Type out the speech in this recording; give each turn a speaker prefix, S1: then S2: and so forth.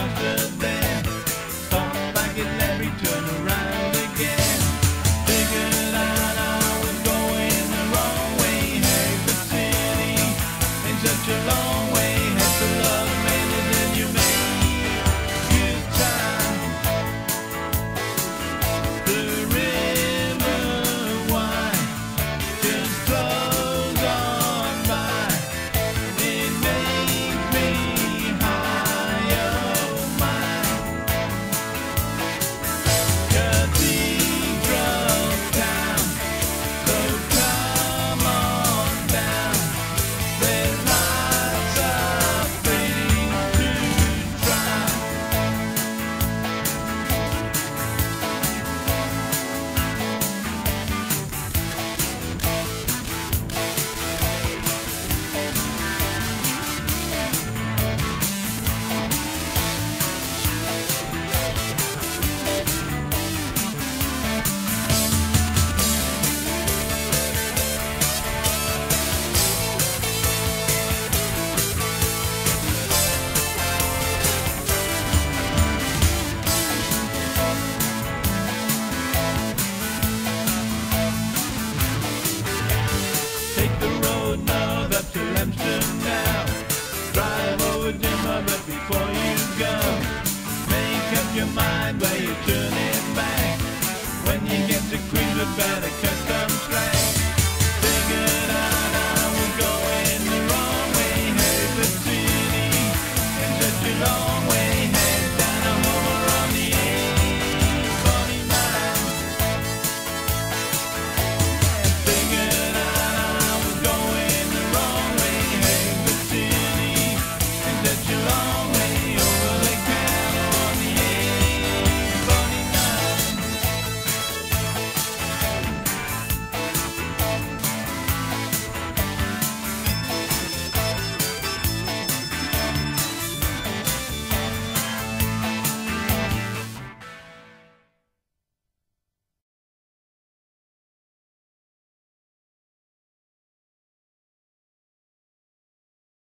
S1: Cause you turn it back. When you get to cut